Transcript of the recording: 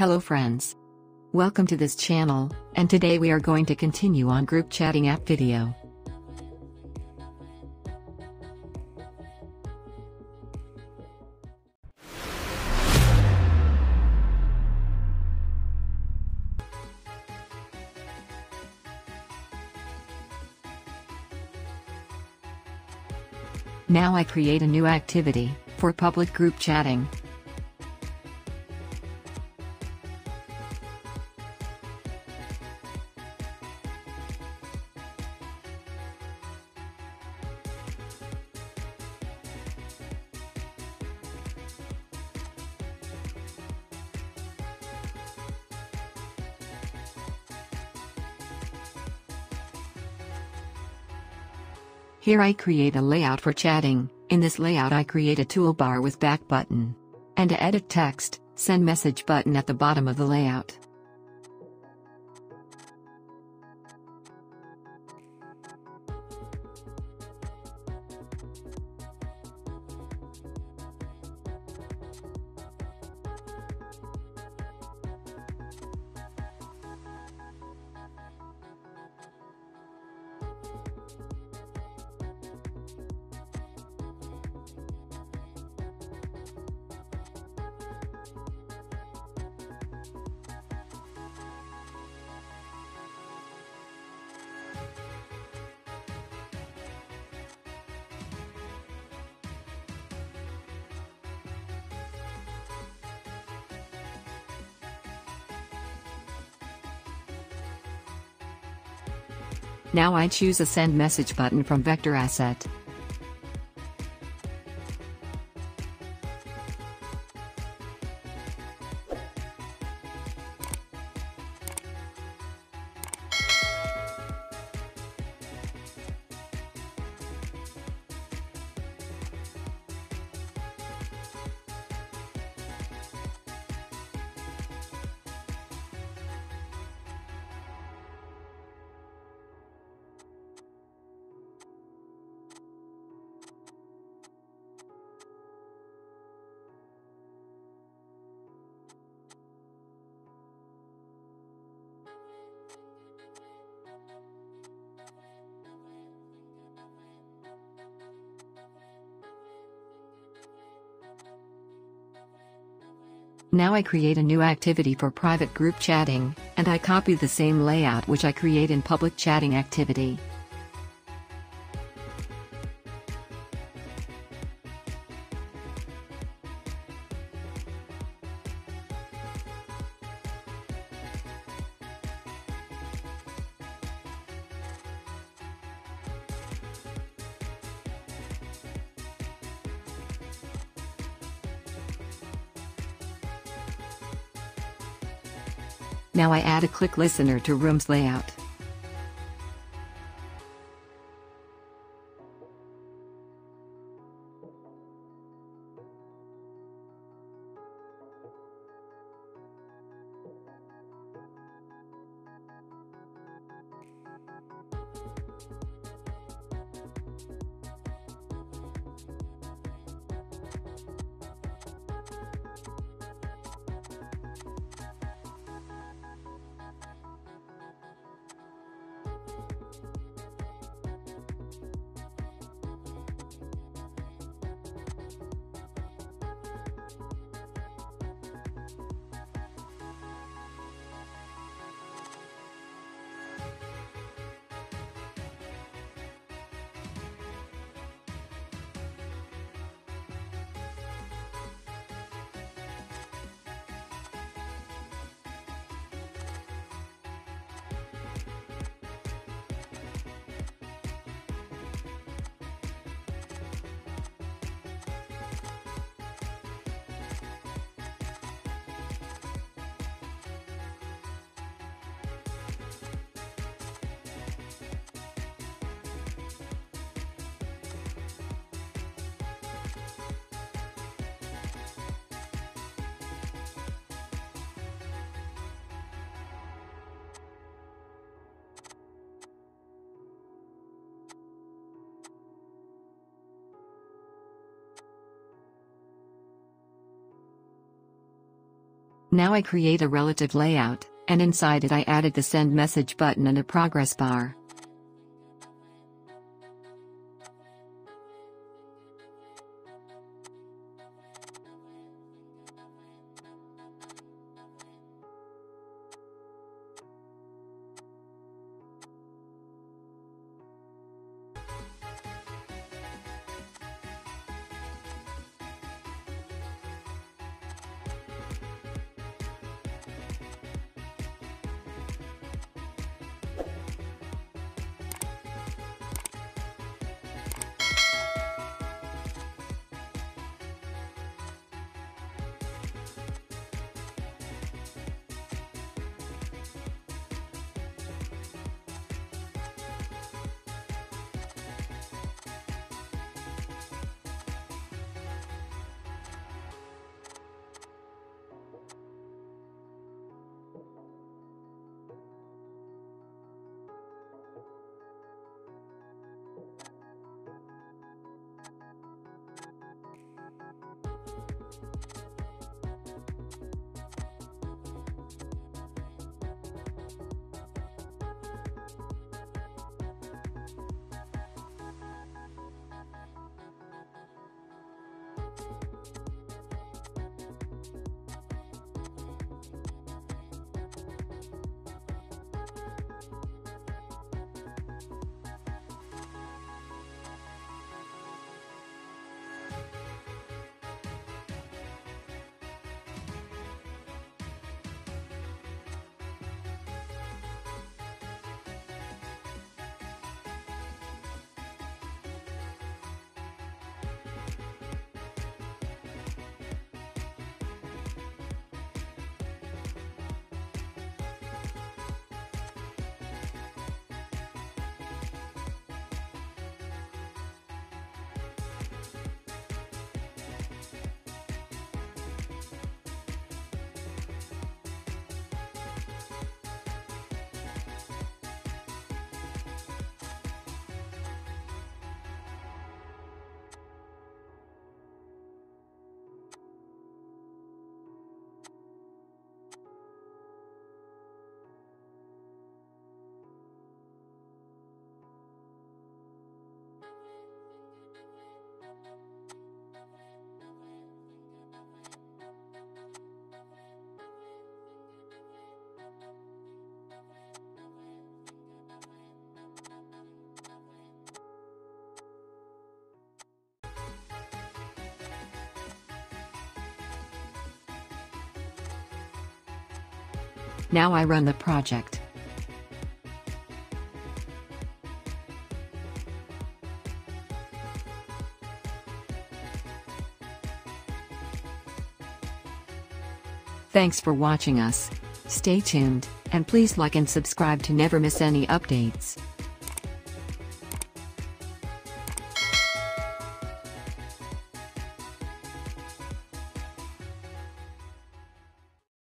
Hello friends. Welcome to this channel, and today we are going to continue on group chatting app video. Now I create a new activity, for public group chatting. Here I create a layout for chatting, in this layout I create a toolbar with back button. And to edit text, send message button at the bottom of the layout. Now I choose a send message button from vector asset. Now I create a new activity for private group chatting, and I copy the same layout which I create in public chatting activity. Now I add a click listener to Room's layout. Now I create a relative layout, and inside it I added the send message button and a progress bar. Now I run the project. Thanks for watching us. Stay tuned, and please like and subscribe to never miss any updates.